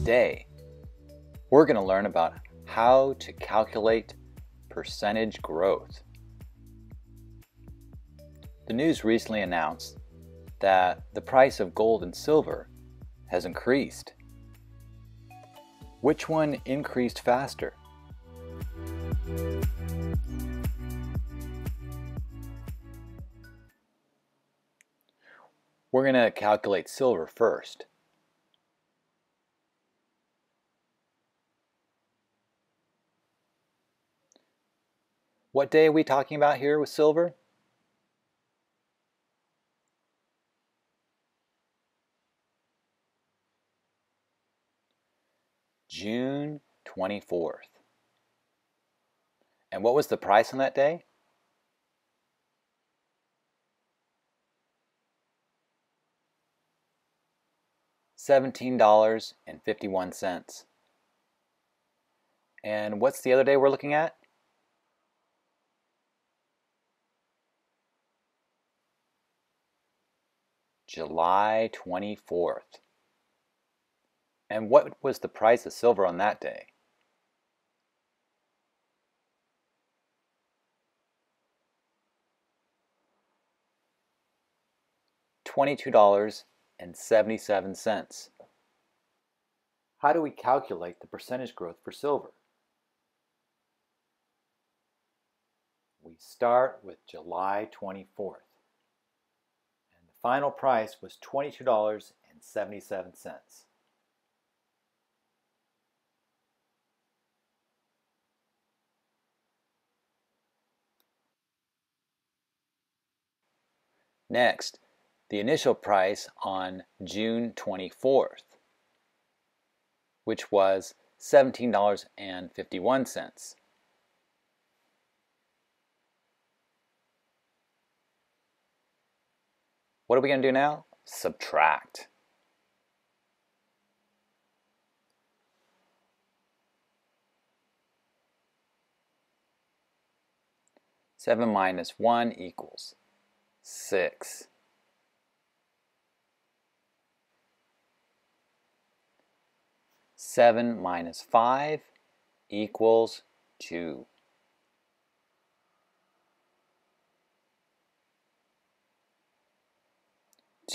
Today, we're going to learn about how to calculate percentage growth. The news recently announced that the price of gold and silver has increased. Which one increased faster? We're going to calculate silver first. What day are we talking about here with silver? June 24th. And what was the price on that day? $17.51. And what's the other day we're looking at? July 24th. And what was the price of silver on that day? $22.77. How do we calculate the percentage growth for silver? We start with July 24th final price was $22.77. Next, the initial price on June 24th, which was $17.51. What are we going to do now? Subtract. Seven minus one equals six. Seven minus five equals two.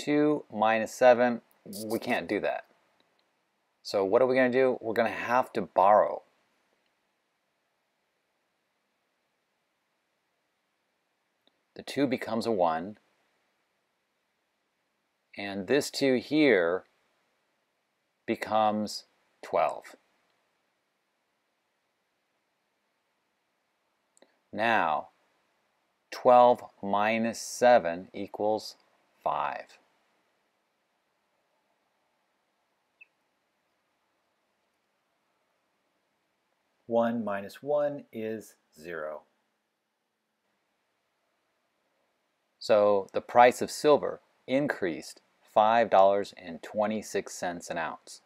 2 minus 7, we can't do that. So what are we going to do? We're going to have to borrow. The 2 becomes a 1. And this 2 here becomes 12. Now, 12 minus 7 equals 5. 1 minus 1 is 0. So the price of silver increased $5.26 an ounce.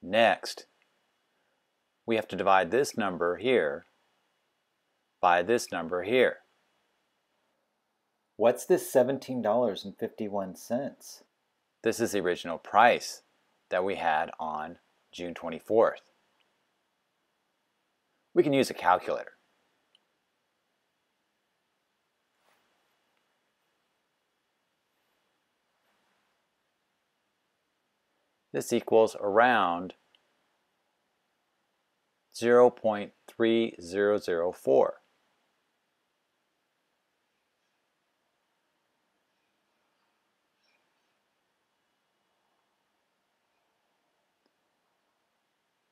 Next, we have to divide this number here by this number here. What's this $17.51? This is the original price that we had on June 24th. We can use a calculator. This equals around 0.3004.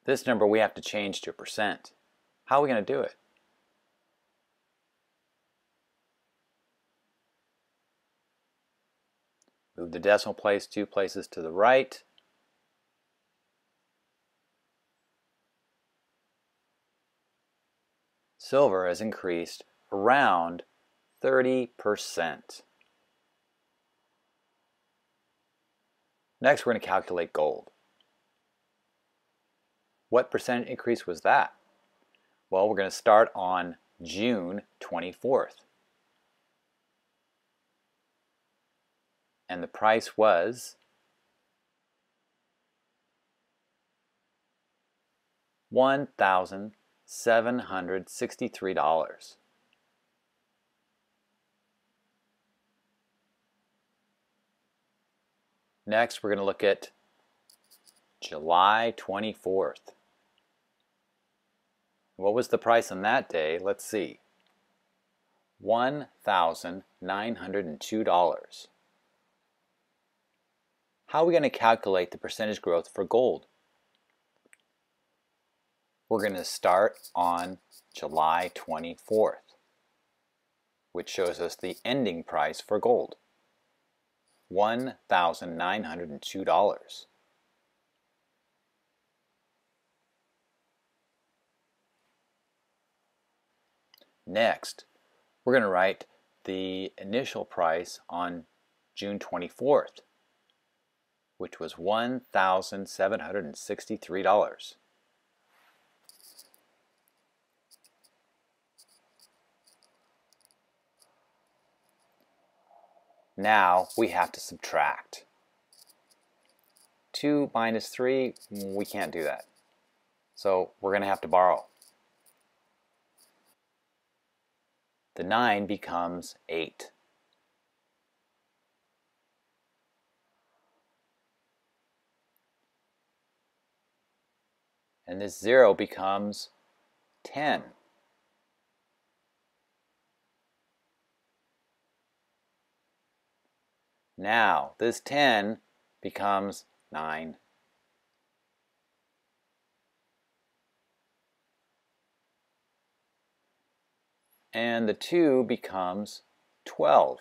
This number we have to change to a percent. How are we going to do it? Move the decimal place two places to the right. Silver has increased around 30%. Next, we're going to calculate gold. What percentage increase was that? Well, we're going to start on June 24th. and the price was $1,763. Next, we're going to look at July 24th. What was the price on that day? Let's see. $1,902. How are we going to calculate the percentage growth for gold? We're going to start on July 24th, which shows us the ending price for gold. $1,902. Next, we're going to write the initial price on June 24th, which was $1,763. Now we have to subtract. 2 minus 3, we can't do that. So we're going to have to borrow. The 9 becomes 8. And this 0 becomes 10. Now, this 10 becomes 9. and the 2 becomes 12.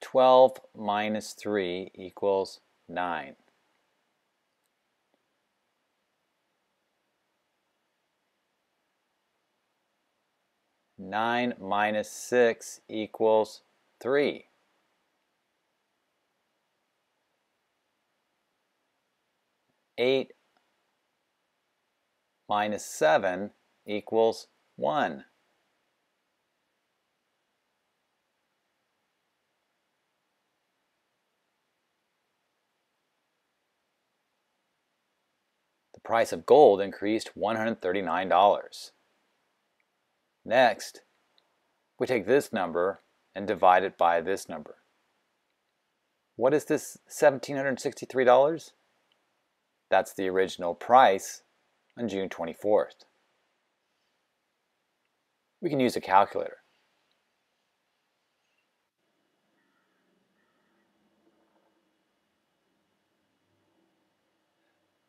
Twelve minus three equals nine. Nine minus six equals three. 8 minus 7 equals 1. The price of gold increased $139. Next, we take this number and divide it by this number. What is this $1,763? That's the original price on June 24th. We can use a calculator.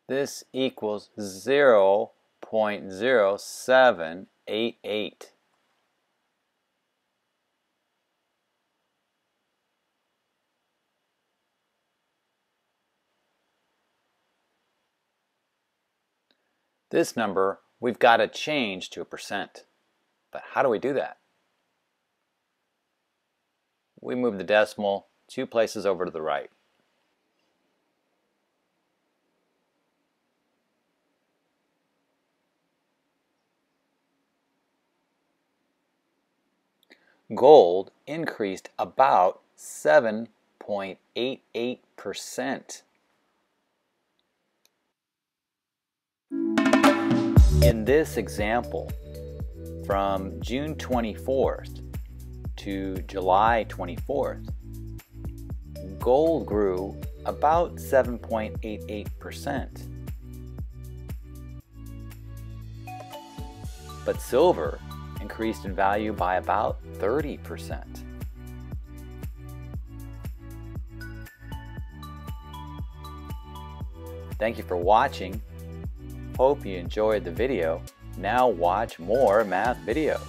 This equals 0 0.0788. This number we've got to change to a percent. But how do we do that? We move the decimal two places over to the right. gold increased about 7.88%. In this example, from June 24th to July 24th, gold grew about 7.88%. But silver increased in value by about 30%. Thank you for watching. Hope you enjoyed the video. Now watch more math videos.